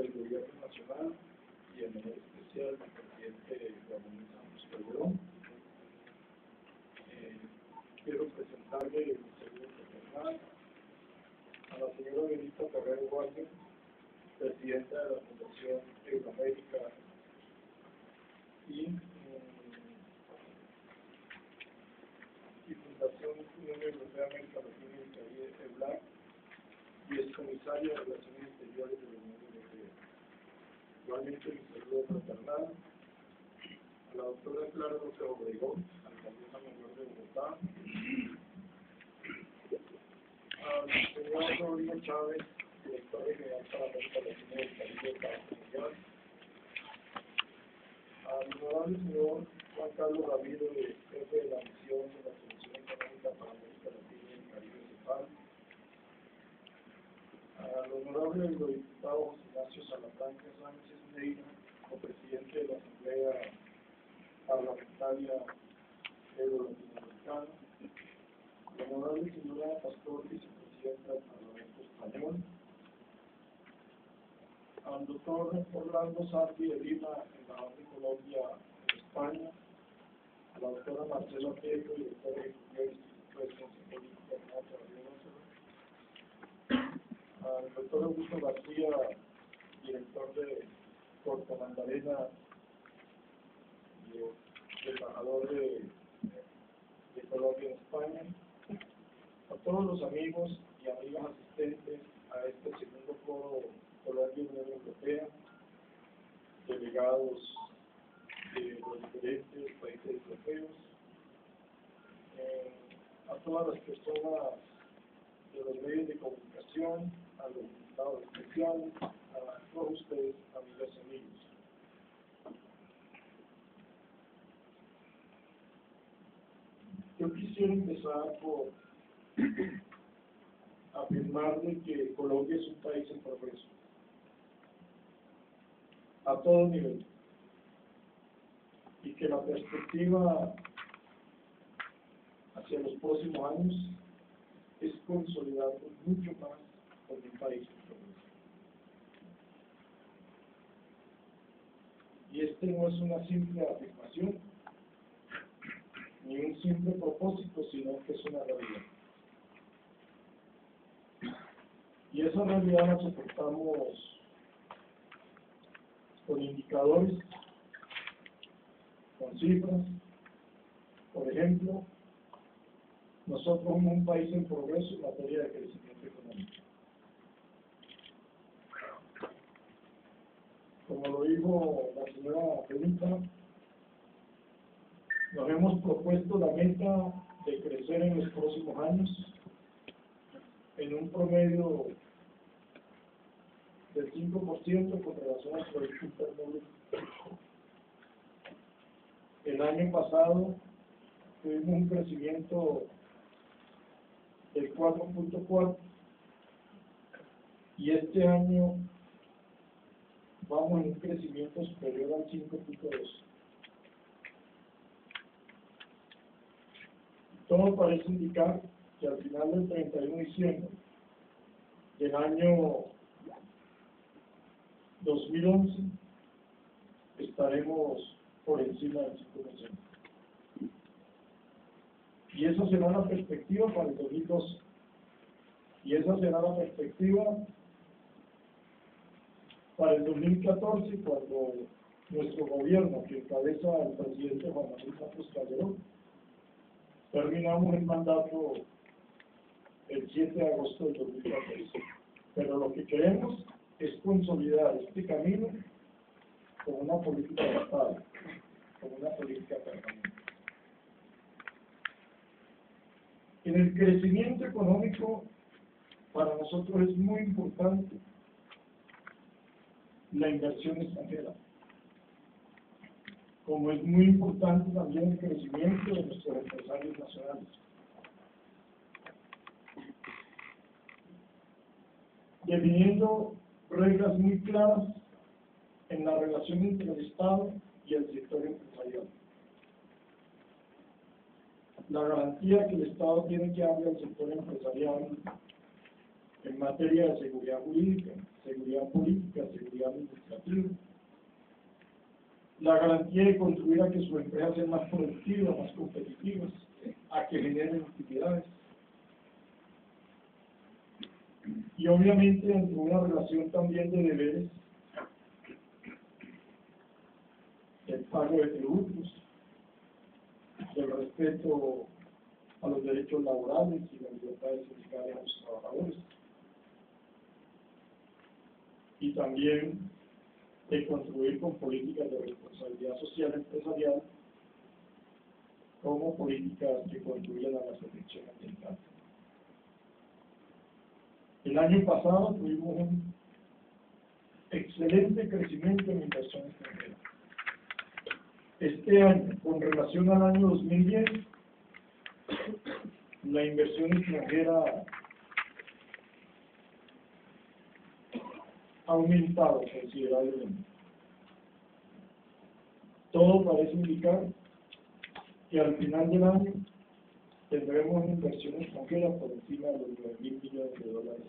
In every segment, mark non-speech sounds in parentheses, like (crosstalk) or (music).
del Gobierno Nacional y en manera especial del presidente Ramón Santos Calderón. Eh, quiero presentarle mi saludo fraternal a la señora Benita Ferrer Guardia, presidenta de la Fundación Euroamérica y, mm, y Fundación Unión Europea América Latina y Caribe, EBLAC, y es comisaria de Relaciones Exteriores de la. Igualmente mi saludo fraternal a la doctora Clara López Obregón, alcaldesa mayor de Bogotá, al señor Rodrigo Chávez, director regional para América Latina y el Caribe del Banco Mundial, al honorable señor Juan Carlos Ramiro, jefe de la misión de la Comisión Económica para América Latina y el Caribe, CEPAL, al honorable eurodiputado José Ignacio Salafranca Sánchez Neira, copresidente de la Asamblea Parlamentaria Euro-Latinoamericana, la honorable señora Pastor, vicepresidenta del Parlamento Español, al doctor Orlando Sardi de Lima, embajador de Colombia en España, a la doctora Marcela Pietro, directora ejecutiva del Instituto de Ciencia Política de Nota al doctor Augusto García, director de Corta Magdalena, embajador de, de Colombia en España, a todos los amigos y amigas asistentes a este segundo foro Colombia Unión Europea, delegados de los diferentes países europeos, eh, a todas las personas de los medios de comunicación, a los invitados especiales, todos ustedes, amigas y amigos. Yo quisiera empezar por (clears throat) afirmarle que Colombia es un país en progreso, a todo nivel, y que la perspectiva hacia los próximos años es consolidarnos mucho más como un país en progreso. Este no es una simple afirmación, ni un simple propósito, sino que es una realidad. Y esa realidad la soportamos con indicadores, con cifras. Por ejemplo, nosotros somos un país en progreso en materia de crecimiento económico. Como lo dijo la señora Benita, nos hemos propuesto la meta de crecer en los próximos años en un promedio del 5% con relación al Producto Interno. El año pasado tuvimos un crecimiento del 4.4 y este año vamos en un crecimiento superior al 5.2. Todo parece indicar que al final del 31 de diciembre del año 2011 estaremos por encima del 5%. Y esa será la perspectiva para el 2012. Y esa será la perspectiva para el 2014 cuando nuestro gobierno, que encabeza el presidente Juan Manuel Santos Calderón, terminamos el mandato el 7 de agosto del 2014. Pero lo que queremos es consolidar este camino con una política de Estado, con una política permanente. En el crecimiento económico, para nosotros es muy importante la inversión extranjera, como es muy importante también el crecimiento de nuestros empresarios nacionales. definiendo reglas muy claras en la relación entre el Estado y el sector empresarial. La garantía que el Estado tiene que darle al sector empresarial en materia de seguridad jurídica, seguridad política, seguridad administrativo, la garantía de contribuir a que sus empresas sean más productivas, más competitivas, a que generen utilidades. Y obviamente dentro de una relación también de deberes, el pago de tributos, el respeto a los derechos laborales y las libertades sindicales a los trabajadores. Y también de contribuir con políticas de responsabilidad social empresarial como políticas que contribuyan a la protección ambiental. El año pasado tuvimos un excelente crecimiento en inversión extranjera. Este año, con relación al año 2010, la inversión extranjera ha aumentado considerablemente. Todo parece indicar que al final del año tendremos una inversión extranjera por encima de los 9 mil millones de dólares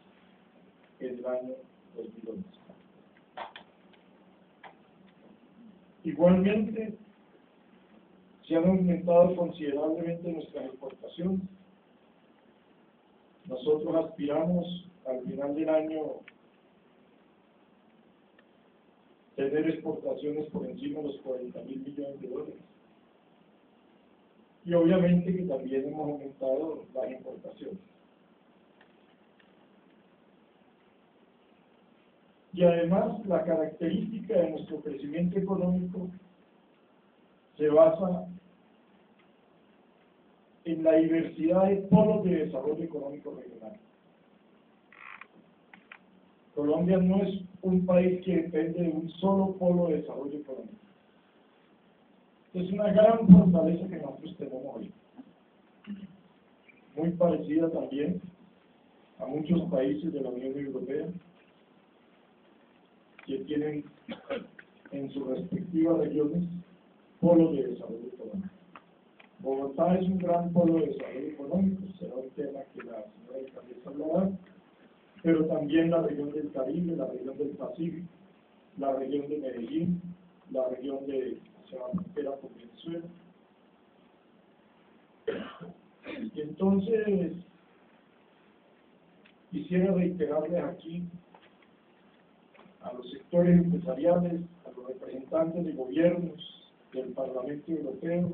en el año 2011. Igualmente, se han aumentado considerablemente nuestras exportaciones. Nosotros aspiramos al final del año tener exportaciones por encima de los 40 mil millones de dólares. Y obviamente que también hemos aumentado las importaciones. Y además la característica de nuestro crecimiento económico se basa en la diversidad de polos de desarrollo económico regional. Colombia no es un país que depende de un solo polo de desarrollo económico. Es una gran fortaleza que nosotros tenemos hoy. Muy parecida también a muchos países de la Unión Europea que tienen en sus respectivas regiones polos de desarrollo económico. Bogotá es un gran polo de desarrollo económico, será un tema que la señora hablará, pero también la región del Caribe, la región del Pacífico, la región de Medellín, la región de frontera con Venezuela. Y entonces, quisiera reiterarles aquí a los sectores empresariales, a los representantes de gobiernos, del Parlamento Europeo,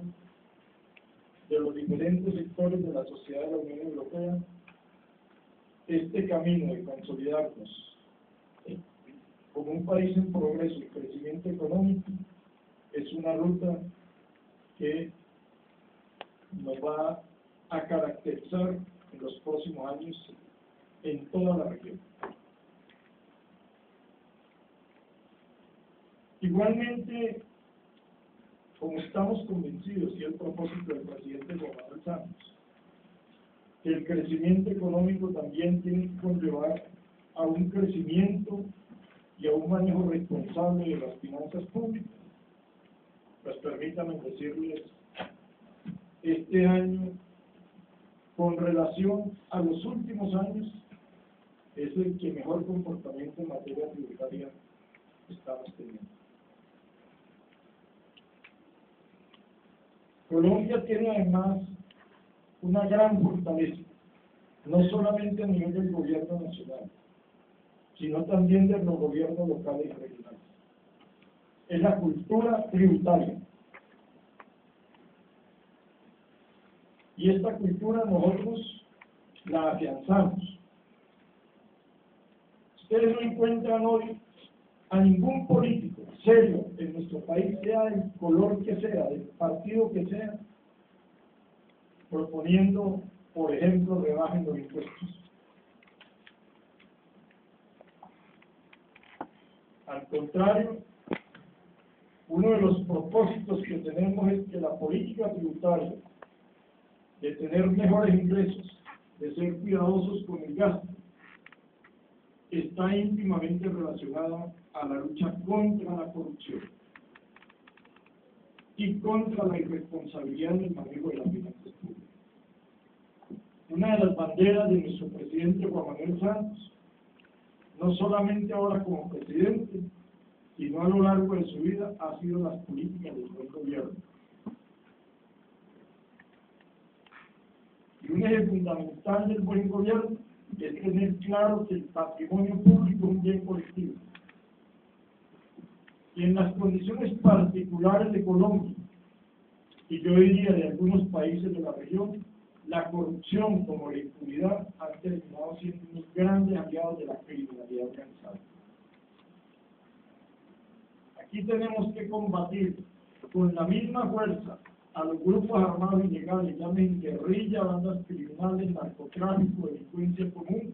de los diferentes sectores de la sociedad de la Unión Europea, este camino de consolidarnos como un país en progreso y crecimiento económico es una ruta que nos va a caracterizar en los próximos años en toda la región. Igualmente, como estamos convencidos, y el propósito del presidente Juan Manuel Santos, el crecimiento económico también tiene que conllevar a un crecimiento y a un manejo responsable de las finanzas públicas. Pues permítanme decirles, este año, con relación a los últimos años, es el que mejor comportamiento en materia tributaria estamos teniendo. Colombia tiene además una gran fortaleza, no solamente a nivel del gobierno nacional, sino también de los gobiernos locales y regionales. Es la cultura tributaria. Y esta cultura nosotros la afianzamos. Ustedes no encuentran hoy a ningún político serio en nuestro país, sea del color que sea, del partido que sea, proponiendo, por ejemplo, rebajen los impuestos. Al contrario, uno de los propósitos que tenemos es que la política tributaria, de tener mejores ingresos, de ser cuidadosos con el gasto, está íntimamente relacionada a la lucha contra la corrupción y contra la irresponsabilidad en el manejo de las finanzas públicas. Una de las banderas de nuestro presidente Juan Manuel Santos, no solamente ahora como presidente, sino a lo largo de su vida, ha sido las políticas del buen gobierno. Y un eje fundamental del buen gobierno es tener claro que el patrimonio público es un bien colectivo. Y en las condiciones particulares de Colombia, y yo diría de algunos países de la región, la corrupción como la impunidad han terminado siendo unos grandes aliados de la criminalidad organizada. Aquí tenemos que combatir con la misma fuerza a los grupos armados ilegales, llamen guerrilla, bandas criminales, narcotráfico, delincuencia común.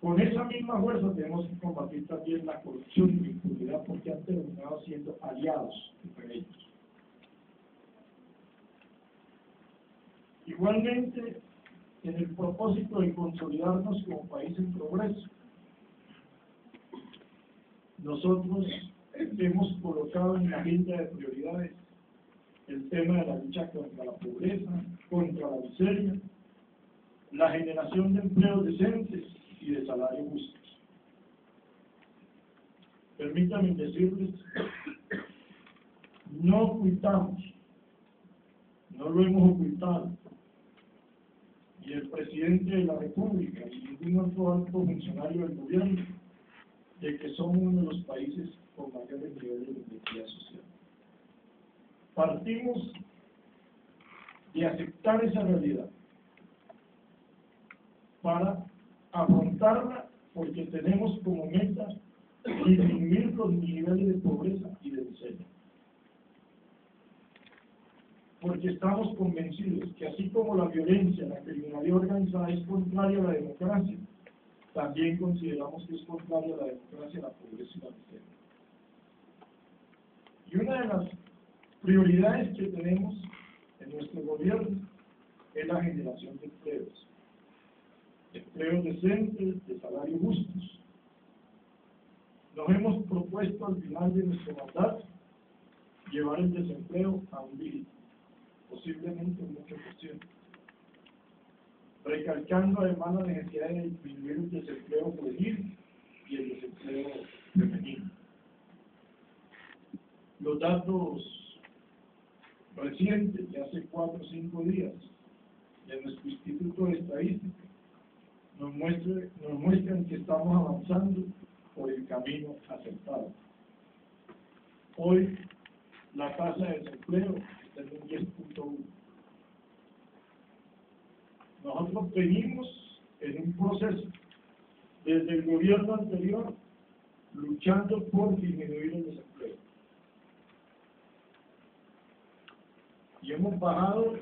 Con esa misma fuerza tenemos que combatir también la corrupción y la impunidad porque han terminado siendo aliados entre ellos. Igualmente, en el propósito de consolidarnos como país en progreso, nosotros hemos colocado en la agenda de prioridades el tema de la lucha contra la pobreza, contra la miseria, la generación de empleos decentes y de salarios justos. Permítanme decirles, no ocultamos, no lo hemos ocultado, y el presidente de la República y ningún otro alto funcionario del gobierno de que somos uno de los países con mayores niveles de identidad social. Partimos de aceptar esa realidad para afrontarla porque tenemos como meta disminuir los niveles de pobreza y de miseria. Porque estamos convencidos que así como la violencia, la criminalidad organizada es contraria a la democracia, también consideramos que es contrario a la democracia, la pobreza y la miseria. Y una de las prioridades que tenemos en nuestro gobierno es la generación de empleos. Empleos decentes, de salarios justos. Nos hemos propuesto al final de nuestro mandato llevar el desempleo a un dígito, posiblemente un 8% recalcando además la necesidad de disminuir el desempleo juvenil y el desempleo femenino. Los datos recientes, de hace cuatro o cinco días, de nuestro Instituto de Estadística, nos, nos muestran que estamos avanzando por el camino aceptado. Hoy la tasa de desempleo un 10.1 nosotros venimos en un proceso desde el gobierno anterior luchando por disminuir el desempleo. Y hemos bajado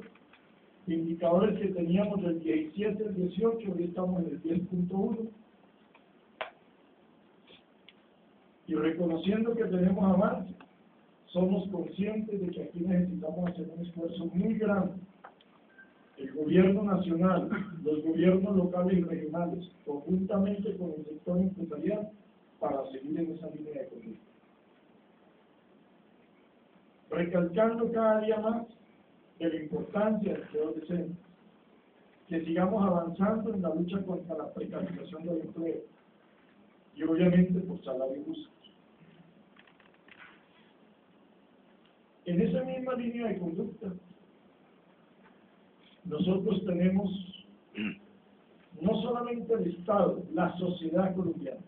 indicadores que teníamos del 17 al 18, hoy estamos en el 10.1. Y reconociendo que tenemos avance, somos conscientes de que aquí necesitamos hacer un esfuerzo muy grande el gobierno nacional, los gobiernos locales y regionales, conjuntamente con el sector empresarial, para seguir en esa línea de conducta. Recalcando cada día más de la importancia del empleo decente, que sigamos avanzando en la lucha contra la precarización del empleo y obviamente por salario justo. En esa misma línea de conducta, nosotros tenemos no solamente el Estado, la sociedad colombiana,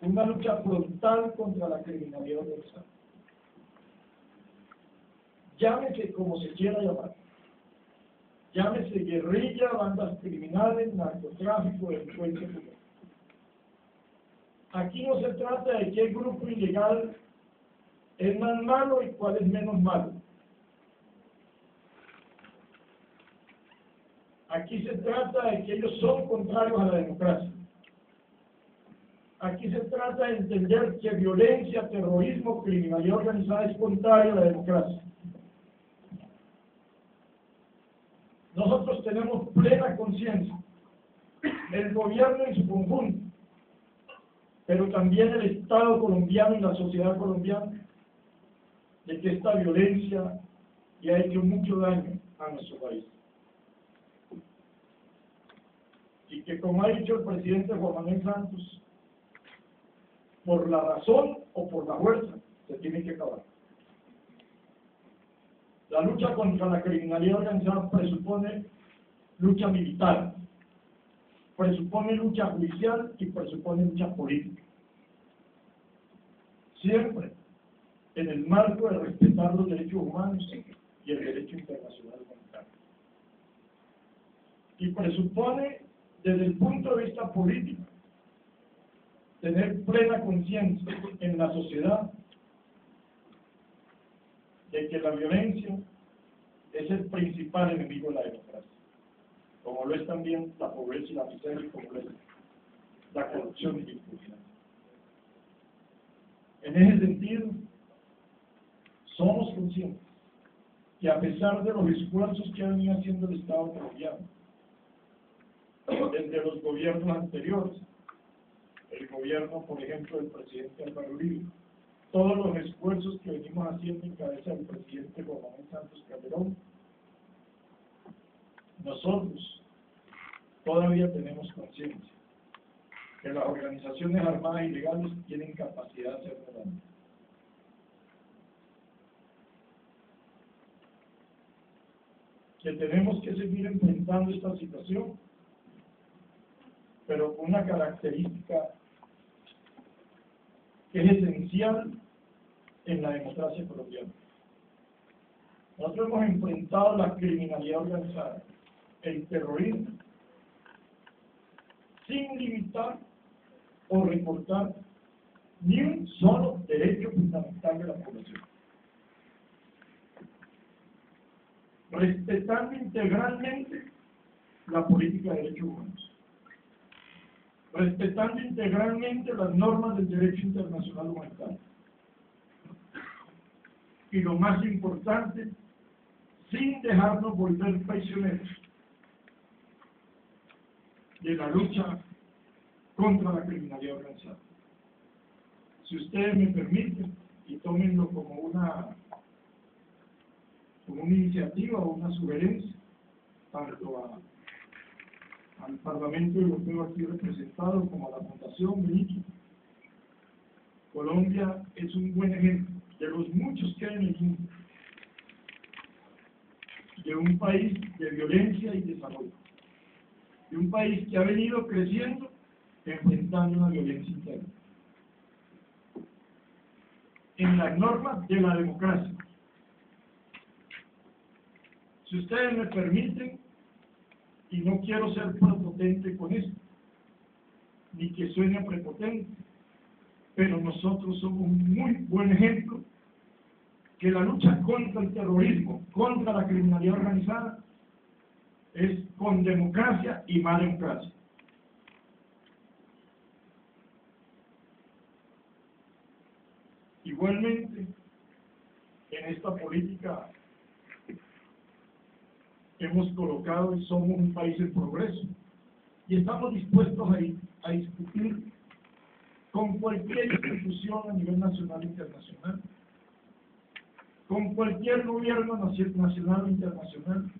una lucha frontal contra la criminalidad organizada. Llámese como se quiera llamar. Llámese guerrilla, bandas criminales, narcotráfico, delincuencia. Aquí no se trata de qué grupo ilegal es más malo y cuál es menos malo. Aquí se trata de que ellos son contrarios a la democracia. Aquí se trata de entender que violencia, terrorismo, criminalidad organizada es contrario a la democracia. Nosotros tenemos plena conciencia, el gobierno en su conjunto, pero también el Estado colombiano y la sociedad colombiana, de que esta violencia ya ha hecho mucho daño a nuestro país. y que como ha dicho el presidente Juan Manuel Santos, por la razón o por la fuerza, se tiene que acabar. La lucha contra la criminalidad organizada presupone lucha militar, presupone lucha judicial y presupone lucha política. Siempre en el marco de respetar los derechos humanos y el derecho internacional humanitario. Y presupone, desde el punto de vista político, tener plena conciencia en la sociedad de que la violencia es el principal enemigo de la democracia, como lo es también la pobreza y la miseria, como la corrupción y la impunidad. En ese sentido, somos conscientes que a pesar de los esfuerzos que ha venido haciendo el Estado colombiano, desde los gobiernos anteriores, el gobierno, por ejemplo, del presidente Álvaro Uribe, todos los esfuerzos que venimos haciendo en cabeza del presidente Juan Manuel Santos Calderón, nosotros todavía tenemos conciencia que las organizaciones armadas ilegales tienen capacidad de hacer daño. Tenemos que seguir enfrentando esta situación, pero con una característica que es esencial en la democracia colombiana. Nosotros hemos enfrentado la criminalidad organizada, el terrorismo, sin limitar o recortar ni un solo derecho fundamental de la población. Respetando integralmente la política de derechos humanos. Respetando integralmente las normas del derecho internacional humanitario. Y lo más importante, sin dejarnos volver prisioneros de la lucha contra la criminalidad organizada. Si ustedes me permiten, y tómenlo como una, como una iniciativa o una sugerencia, tanto al Parlamento Europeo aquí representado como a la Fundación Benito, Colombia es un buen ejemplo de los muchos que hay en el mundo, de un país de violencia y desarrollo, de un país que ha venido creciendo enfrentando una violencia interna. En las normas de la democracia. Si ustedes me permiten, y no quiero ser prepotente con esto, ni que suene prepotente, pero nosotros somos un muy buen ejemplo que la lucha contra el terrorismo, contra la criminalidad organizada, es con democracia y más democracia. Igualmente, en esta política hemos colocado y somos un país en progreso y estamos dispuestos a, discutir con cualquier institución a nivel nacional e internacional, con cualquier gobierno nacional o internacional,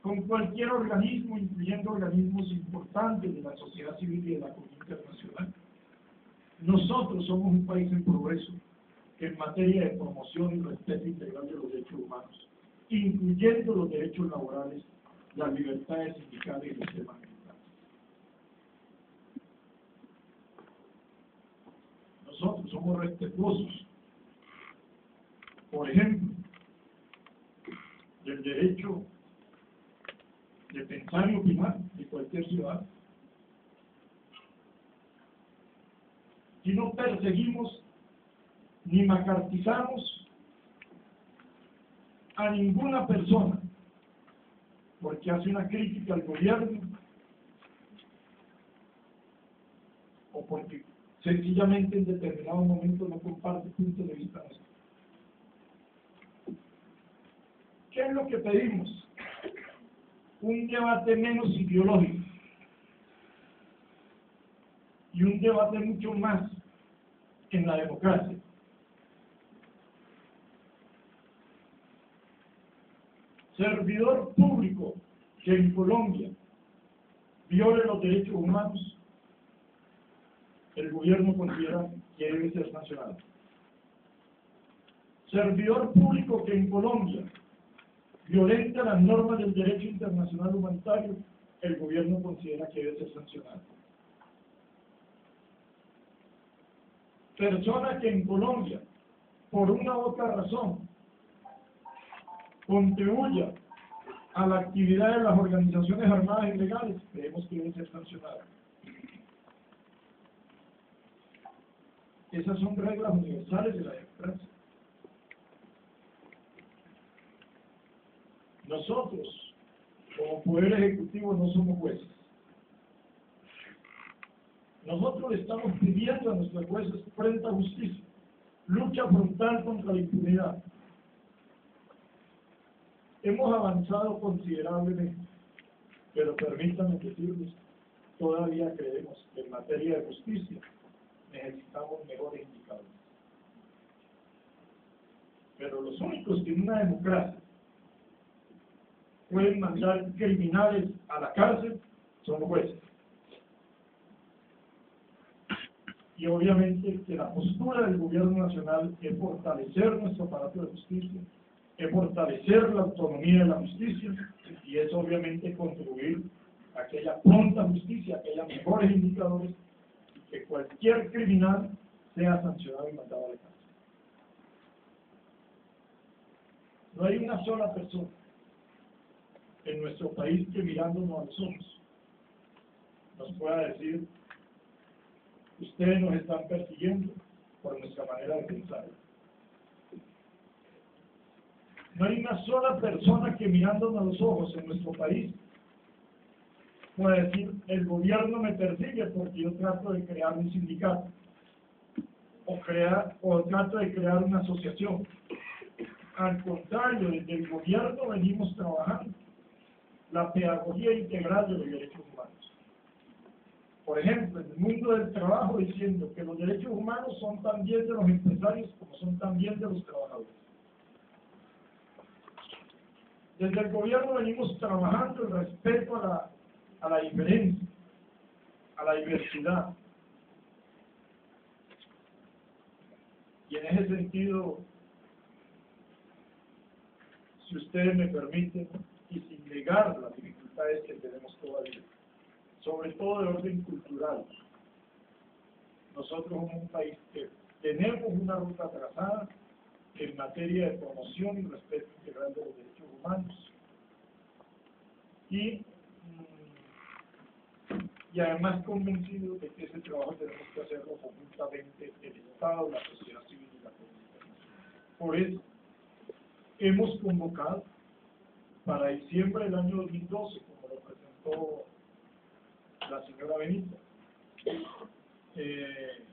con cualquier organismo, incluyendo organismos importantes de la sociedad civil y de la comunidad internacional. Nosotros somos un país en progreso en materia de promoción y respeto integral de los derechos humanos, incluyendo los derechos laborales, las libertades sindicales y los temas militares. Nosotros somos respetuosos, por ejemplo, del derecho de pensar y opinar de cualquier ciudad. Si no perseguimos ni macartizamos a ninguna persona porque hace una crítica al gobierno o porque sencillamente en determinado momento no comparte punto de vista. ¿Qué es lo que pedimos? Un debate menos ideológico y un debate mucho más en la democracia. Servidor público que en Colombia viole los derechos humanos el gobierno considera que debe ser sancionado. Servidor público que en Colombia violenta las normas del derecho internacional humanitario, el gobierno considera que debe ser sancionado. Persona que en Colombia, por una u otra razón, contribuya a la actividad de las organizaciones armadas ilegales, creemos que debe ser sancionada. Esas son reglas universales de la democracia. Nosotros, como Poder Ejecutivo, no somos jueces. Nosotros estamos pidiendo a nuestros jueces frente a justicia, lucha frontal contra la impunidad. Hemos avanzado considerablemente, pero permítanme decirles, todavía creemos que en materia de justicia necesitamos mejores indicadores. Pero los únicos que en una democracia pueden mandar criminales a la cárcel son jueces. Y obviamente que la postura del gobierno nacional es fortalecer nuestro aparato de justicia, es fortalecer la autonomía de la justicia y es obviamente contribuir a que haya pronta justicia, a que haya mejores indicadores y que cualquier criminal sea sancionado y mandado a la cárcel. No hay una sola persona en nuestro país que mirándonos a los ojos nos pueda decir ustedes nos están persiguiendo por nuestra manera de pensar. No hay una sola persona que mirándonos a los ojos en nuestro país pueda decir, el gobierno me persigue porque yo trato de crear un sindicato o, crear, o trato de crear una asociación. Al contrario, desde el gobierno venimos trabajando la pedagogía integral de los derechos humanos. Por ejemplo, en el mundo del trabajo diciendo que los derechos humanos son también de los empresarios como son también de los trabajadores. Desde el gobierno venimos trabajando el respeto a la, a la diferencia, a la diversidad. Y en ese sentido, si ustedes me permiten, y sin negar las dificultades que tenemos todavía, sobre todo de orden cultural. Nosotros somos un país que tenemos una ruta trazada en materia de promoción y respeto integral de los Y, mm, y además convencido de que ese trabajo tenemos que hacerlo conjuntamente el Estado, la sociedad civil y la comunidad. Por eso hemos convocado para diciembre del año 2012, como lo presentó la señora Benita, eh,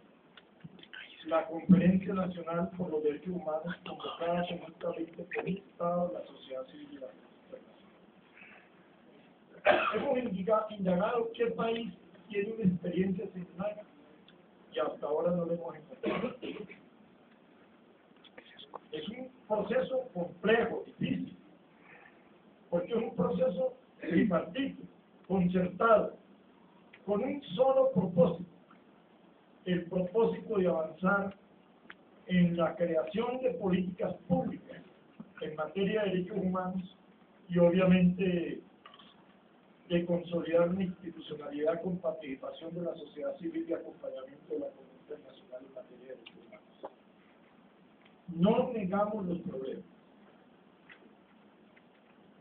la Conferencia Nacional por los Derechos Humanos convocada conjuntamente por el Estado, la sociedad civil y la Hemos indagado qué país tiene una experiencia similar y hasta ahora no lo hemos encontrado. Es un proceso complejo, difícil, porque es un proceso tripartito, concertado, con un solo propósito, el propósito de avanzar en la creación de políticas públicas en materia de derechos humanos y obviamente de consolidar una institucionalidad con participación de la sociedad civil y acompañamiento de la comunidad internacional en materia de derechos humanos. No negamos los problemas,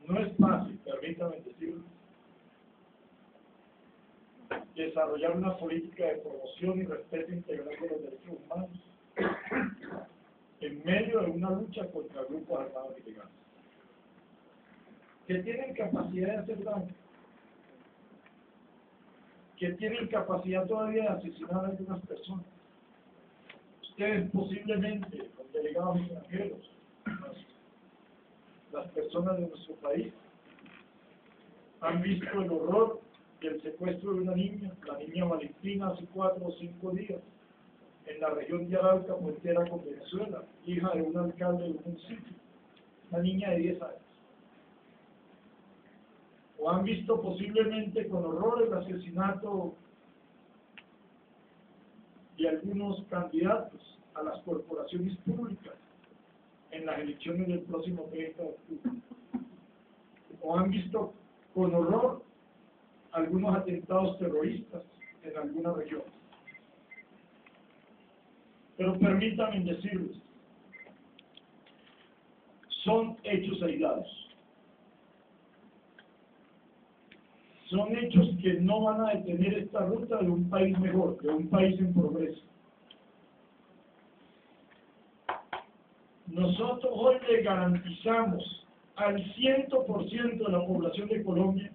no es fácil, permítame decirlo, desarrollar una política de promoción y respeto integral de los derechos humanos en medio de una lucha contra grupos armados ilegales que tienen capacidad de hacer daño, que tienen capacidad todavía de asesinar a algunas personas. Ustedes posiblemente, los delegados extranjeros, las personas de nuestro país han visto el horror del secuestro de una niña, la niña Valentina, hace cuatro o cinco días, en la región de Arauca, frontera con Venezuela, hija de un alcalde de un municipio, una niña de 10 años. O han visto posiblemente con horror el asesinato de algunos candidatos a las corporaciones públicas en las elecciones del próximo 30 de octubre. O han visto con horror algunos atentados terroristas en algunas regiones. Pero permítanme decirles, son hechos aislados. Son hechos que no van a detener esta ruta de un país mejor, de un país en progreso. Nosotros hoy le garantizamos al 100% de la población de Colombia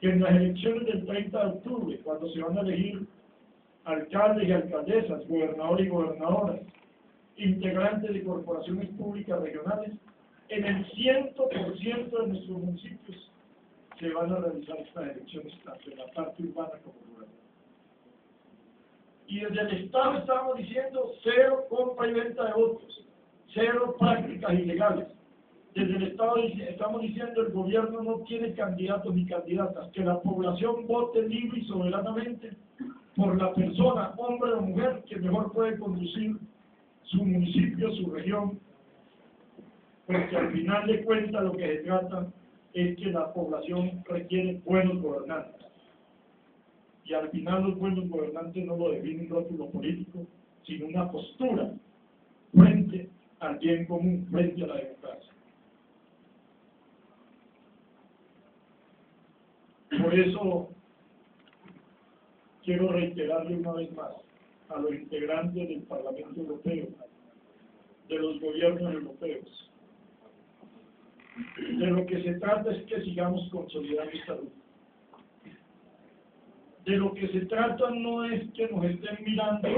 que en las elecciones del 30 de octubre, cuando se van a elegir alcaldes y alcaldesas, gobernadores y gobernadoras, integrantes de corporaciones públicas regionales, en el 100% de nuestros municipios se van a realizar estas elecciones, tanto en la parte urbana como rural. Y desde el Estado estamos diciendo cero compra y venta de votos, cero prácticas ilegales. Desde el Estado estamos diciendo el gobierno no tiene candidatos ni candidatas, que la población vote libre y soberanamente por la persona, hombre o mujer, que mejor puede conducir su municipio, su región, porque al final de cuentas lo que se trata es que la población requiere buenos gobernantes. Y al final los buenos gobernantes no lo define un rótulo político, sino una postura frente al bien común, frente a la democracia. Por eso quiero reiterarle una vez más a los integrantes del Parlamento Europeo, de los gobiernos europeos, de lo que se trata es que sigamos consolidando esta ruta. De lo que se trata no es que nos estén mirando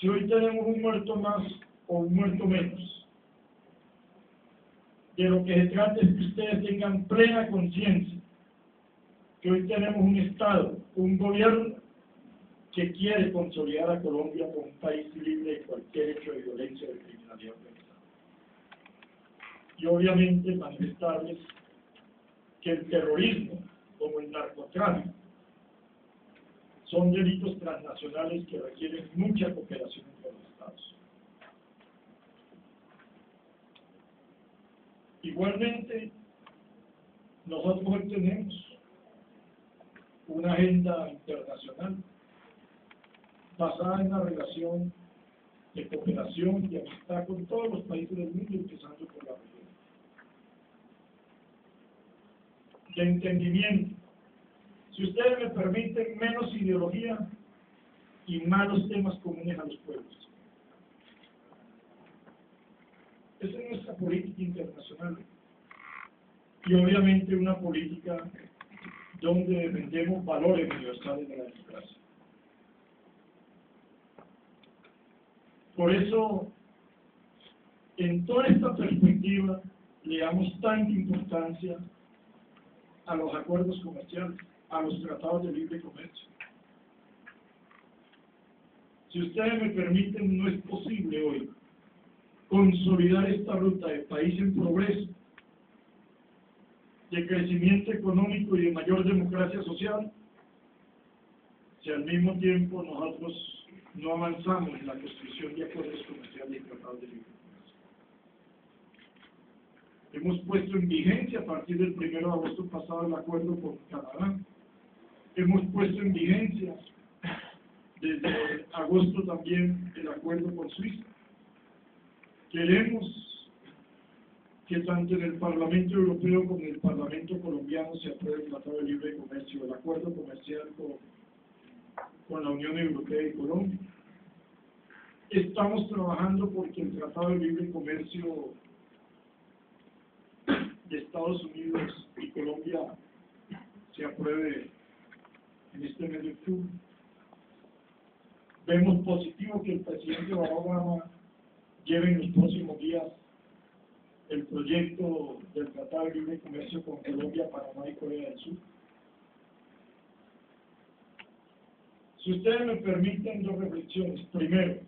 si hoy tenemos un muerto más o un muerto menos. De lo que se trata es que ustedes tengan plena conciencia que hoy tenemos un Estado, un gobierno que quiere consolidar a Colombia como un país libre de cualquier hecho de violencia o de criminalidad y obviamente manifestarles que el terrorismo, como el narcotráfico, son delitos transnacionales que requieren mucha cooperación entre los Estados. Igualmente, nosotros hoy tenemos una agenda internacional basada en la relación de cooperación y amistad con todos los países del mundo, empezando por la región. de entendimiento. Si ustedes me permiten, menos ideología y más temas comunes a los pueblos. Esa es nuestra política internacional. Y obviamente una política donde defendemos valores universales de la democracia. Por eso, en toda esta perspectiva, le damos tanta importancia a los acuerdos comerciales, a los tratados de libre comercio. Si ustedes me permiten, no es posible hoy consolidar esta ruta de país en progreso, de crecimiento económico y de mayor democracia social, si al mismo tiempo nosotros no avanzamos en la construcción de acuerdos comerciales y tratados de libre Hemos puesto en vigencia a partir del 1 de agosto pasado el acuerdo con Canadá. Hemos puesto en vigencia desde agosto también el acuerdo con Suiza. Queremos que tanto en el Parlamento Europeo como en el Parlamento colombiano se apruebe el Tratado de Libre Comercio, el acuerdo comercial con, con la Unión Europea y Colombia. Estamos trabajando porque el Tratado de Libre Comercio de Estados Unidos y Colombia se apruebe en este mes de octubre. Vemos positivo que el presidente Obama lleve en los próximos días el proyecto del Tratado de Libre Comercio con Colombia, Panamá y Corea del Sur. Si ustedes me permiten dos reflexiones. Primero,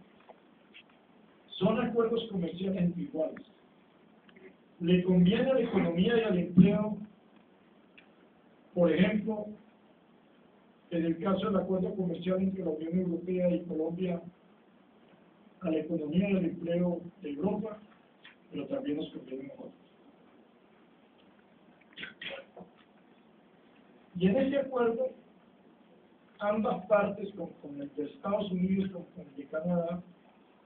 son acuerdos comerciales individuales le conviene a la economía y al empleo, por ejemplo, en el caso del acuerdo comercial entre la Unión Europea y Colombia, a la economía del empleo de Europa, pero también nos conviene nosotros. Y en ese acuerdo, ambas partes, con, el de Estados Unidos con, con el de Canadá,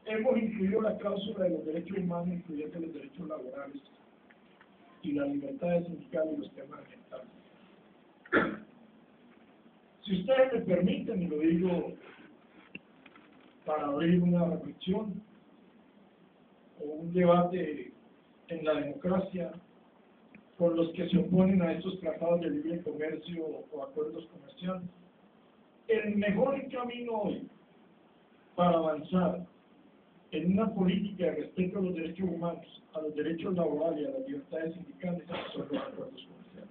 hemos incluido la cláusula de los derechos humanos, incluyendo los derechos laborales y la libertad sindical y los temas ambientales. Si ustedes me permiten, y lo digo para abrir una reflexión o un debate en la democracia con los que se oponen a estos tratados de libre comercio o acuerdos comerciales. El mejor camino hoy para avanzar en una política de respeto a los derechos humanos, a los derechos laborales y a las libertades sindicales son los acuerdos comerciales.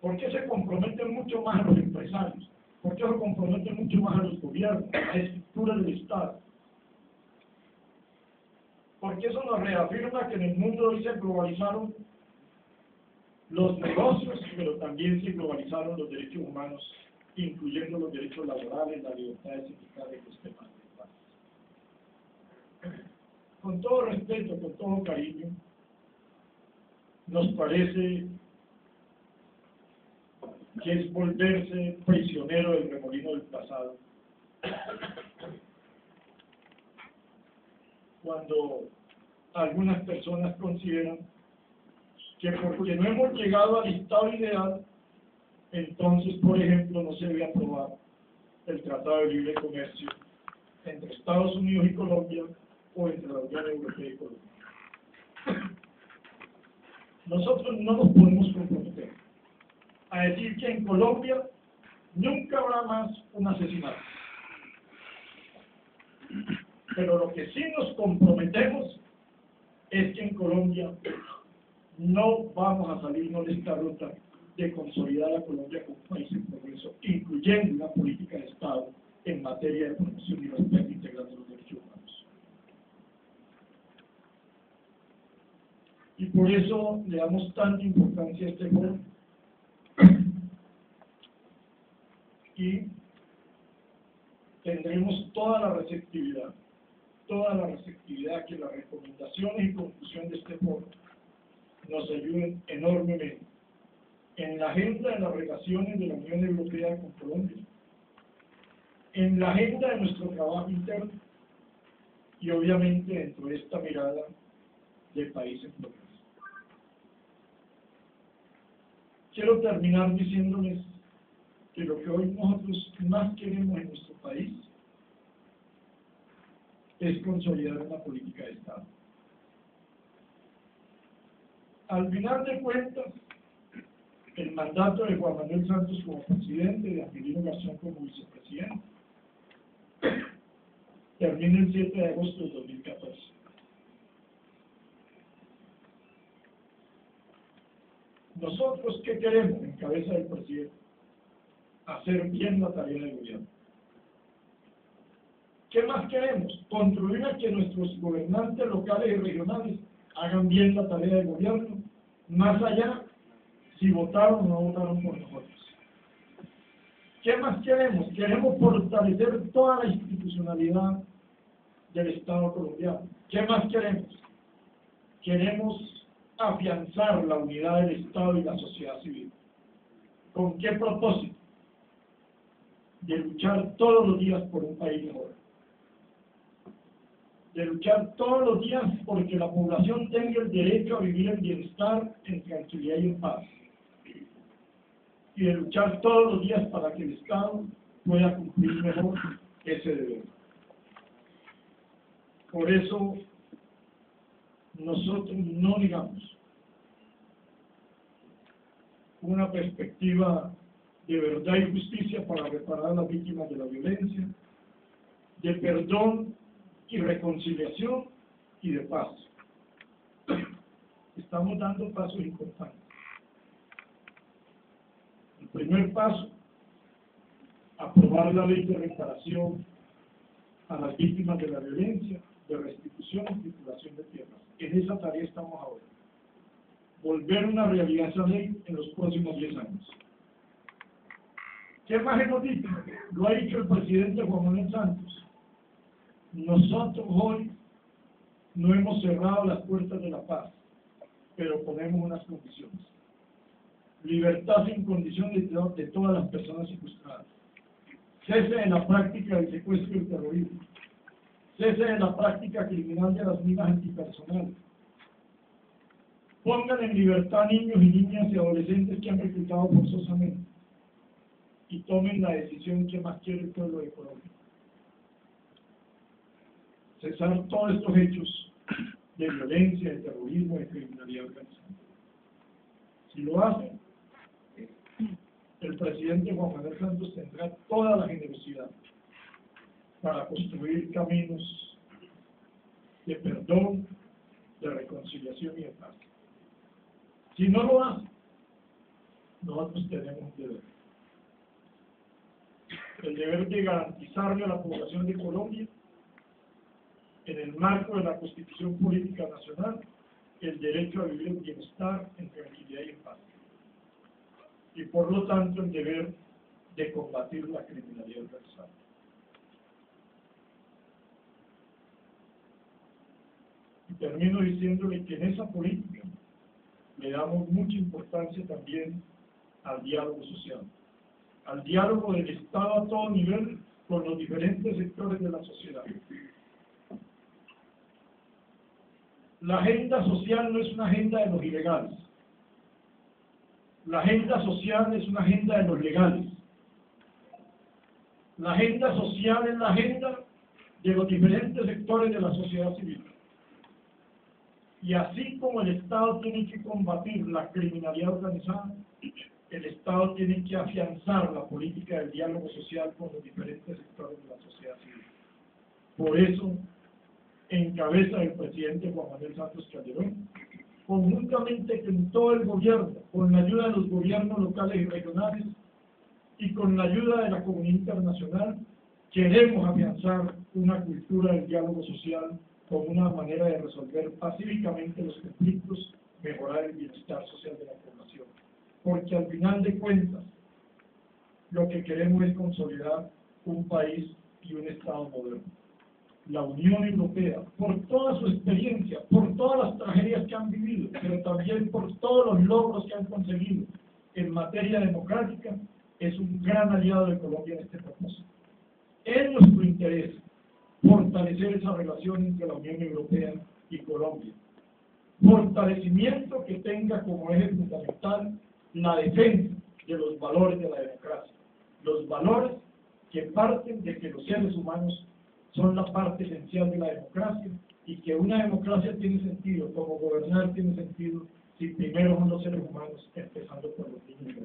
¿Por qué se comprometen mucho más los empresarios? ¿Por qué se comprometen mucho más a los gobiernos, a la estructura del Estado? Porque eso nos reafirma que en el mundo hoy se globalizaron los negocios, pero también se globalizaron los derechos humanos incluyendo los derechos laborales, la libertad sindical y los temas Con todo respeto, con todo cariño, nos parece que es volverse prisionero del remolino del pasado. Cuando algunas personas consideran que porque no hemos llegado al estado ideal, entonces, por ejemplo, no se debe aprobar el Tratado de Libre Comercio entre Estados Unidos y Colombia o entre la Unión Europea y Colombia. Nosotros no nos podemos comprometer a decir que en Colombia nunca habrá más un asesinato. Pero lo que sí nos comprometemos es que en Colombia no vamos a salirnos de esta ruta de consolidar a Colombia como país en progreso, incluyendo una política de Estado en materia de promoción y respeto integral de los derechos humanos. Y por eso le damos tanta importancia a este foro y tendremos toda la receptividad, toda la receptividad que las recomendaciones y conclusión de este foro nos ayuden enormemente en la agenda de las relaciones de la Unión Europea con Colombia, en la agenda de nuestro trabajo interno y obviamente dentro de esta mirada del país en progreso. Quiero terminar diciéndoles que lo que hoy nosotros más queremos en nuestro país es consolidar una política de Estado. Al final de cuentas, el mandato de Juan Manuel Santos como presidente y de Angelino Garzón como vicepresidente. Termina el 7 de agosto de 2014. Nosotros, ¿qué queremos en cabeza del presidente? Hacer bien la tarea del gobierno. ¿Qué más queremos? Contribuir a que nuestros gobernantes locales y regionales hagan bien la tarea del gobierno, más allá si votaron o no votaron por nosotros. ¿Qué más queremos? Queremos fortalecer toda la institucionalidad del Estado colombiano. ¿Qué más queremos? Queremos afianzar la unidad del Estado y la sociedad civil. ¿Con qué propósito? De luchar todos los días por un país mejor. De luchar todos los días porque la población tenga el derecho a vivir en bienestar, en tranquilidad y en paz y de luchar todos los días para que el Estado pueda cumplir mejor ese deber. Por eso, nosotros no digamos una perspectiva de verdad y justicia para reparar a las víctimas de la violencia, de perdón y reconciliación y de paz. Estamos dando pasos importantes. Primer paso, aprobar la ley de reparación a las víctimas de la violencia, de restitución y titulación de tierras. En esa tarea estamos ahora. volver una realidad esa ley en los próximos 10 años. ¿Qué más hemos dicho? Lo ha dicho el presidente Juan Manuel Santos. Nosotros hoy no hemos cerrado las puertas de la paz, pero ponemos unas condiciones. Libertad sin condiciones de todas las personas secuestradas. Cese en la práctica del secuestro y el terrorismo. Cese en la práctica criminal de las minas antipersonales. Pongan en libertad niños y niñas y adolescentes que han reclutado forzosamente y tomen la decisión que más quiere el pueblo de Colombia. Cesar todos estos hechos de violencia, de terrorismo, de criminalidad organizada. Si lo hacen, el presidente Juan Manuel Santos tendrá toda la generosidad para construir caminos de perdón, de reconciliación y de paz. Si no lo hace, nosotros tenemos un deber. El deber de garantizarle a la población de Colombia, en el marco de la Constitución Política Nacional, el derecho a vivir en bienestar, en tranquilidad y en paz y por lo tanto el deber de combatir la criminalidad organizada. Y termino diciéndole que en esa política le damos mucha importancia también al diálogo social, al diálogo del Estado a todo nivel con los diferentes sectores de la sociedad. La agenda social no es una agenda de los ilegales, la agenda social es una agenda de los legales. La agenda social es la agenda de los diferentes sectores de la sociedad civil. Y así como el Estado tiene que combatir la criminalidad organizada, el Estado tiene que afianzar la política del diálogo social con los diferentes sectores de la sociedad civil. Por eso, en cabeza del presidente Juan Manuel Santos Calderón, conjuntamente con todo el gobierno, con la ayuda de los gobiernos locales y regionales y con la ayuda de la comunidad internacional, queremos afianzar una cultura del diálogo social como una manera de resolver pacíficamente los conflictos, mejorar el bienestar social de la población. Porque al final de cuentas, lo que queremos es consolidar un país y un Estado moderno la Unión Europea, por toda su experiencia, por todas las tragedias que han vivido, pero también por todos los logros que han conseguido en materia democrática, es un gran aliado de Colombia en este propósito. Es nuestro interés fortalecer esa relación entre la Unión Europea y Colombia. Fortalecimiento que tenga como eje fundamental la defensa de los valores de la democracia, los valores que parten de que los seres humanos son la parte esencial de la democracia y que una democracia tiene sentido, como gobernar tiene sentido, si primero son los seres humanos, empezando por los niños.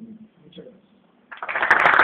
Muchas gracias.